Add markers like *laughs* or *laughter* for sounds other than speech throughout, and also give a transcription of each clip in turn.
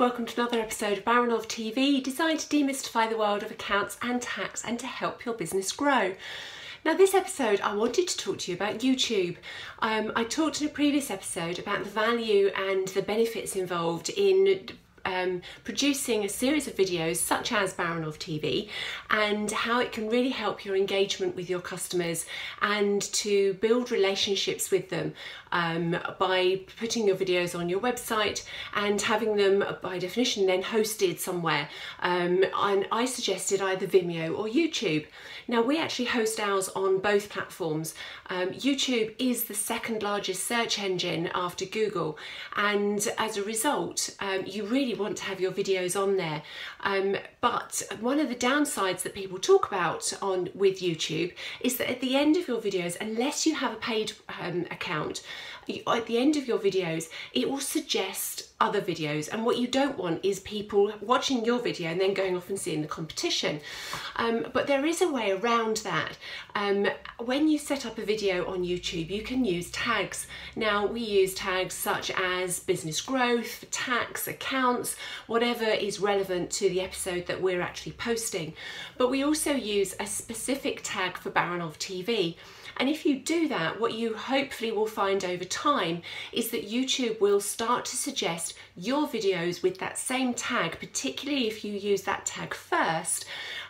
welcome to another episode of Baranov TV, designed to demystify the world of accounts and tax and to help your business grow. Now this episode I wanted to talk to you about YouTube. Um, I talked in a previous episode about the value and the benefits involved in um, producing a series of videos such as Baranov TV and how it can really help your engagement with your customers and to build relationships with them um, by putting your videos on your website and having them by definition then hosted somewhere um, and I suggested either Vimeo or YouTube. Now we actually host ours on both platforms. Um, YouTube is the second largest search engine after Google and as a result um, you really want to have your videos on there. Um, but one of the downsides that people talk about on with YouTube is that at the end of your videos, unless you have a paid um, account, at the end of your videos, it will suggest other videos. And what you don't want is people watching your video and then going off and seeing the competition. Um, but there is a way around that. Um, when you set up a video on YouTube, you can use tags. Now we use tags such as business growth, tax, accounts, whatever is relevant to the episode that we're actually posting. But we also use a specific tag for Baranov TV. And if you do that, what you hopefully will find over time is that YouTube will start to suggest your videos with that same tag, particularly if you use that tag first,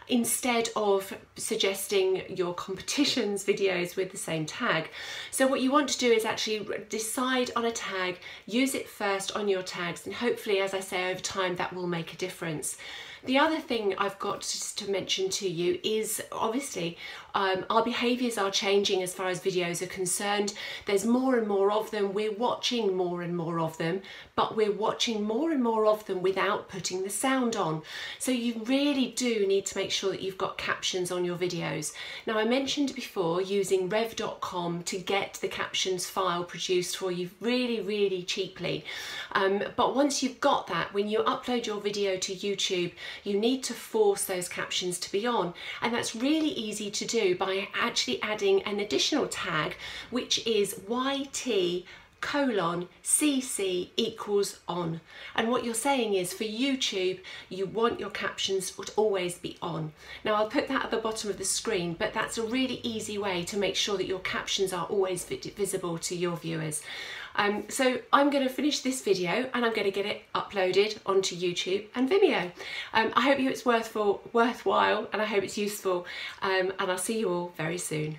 instead of suggesting your competition's *laughs* videos with the same tag. So what you want to do is actually decide on a tag, use it first on your tags, and hopefully, as I say, over time that will make a difference. The other thing I've got to mention to you is obviously um, our behaviours are changing as far as videos are concerned. There's more and more of them. We're watching more and more of them, but we're watching more and more of them without putting the sound on. So you really do need to make sure that you've got captions on your videos. Now I mentioned before using rev.com to get the captions file produced for you really, really cheaply. Um, but once you've got that, when you upload your video to YouTube, you need to force those captions to be on. And that's really easy to do by actually adding an additional tag, which is YT colon CC equals on. And what you're saying is for YouTube, you want your captions to always be on. Now I'll put that at the bottom of the screen, but that's a really easy way to make sure that your captions are always visible to your viewers. Um, so I'm going to finish this video and I'm going to get it uploaded onto YouTube and Vimeo. Um, I hope it's worthwhile, worthwhile and I hope it's useful um, and I'll see you all very soon.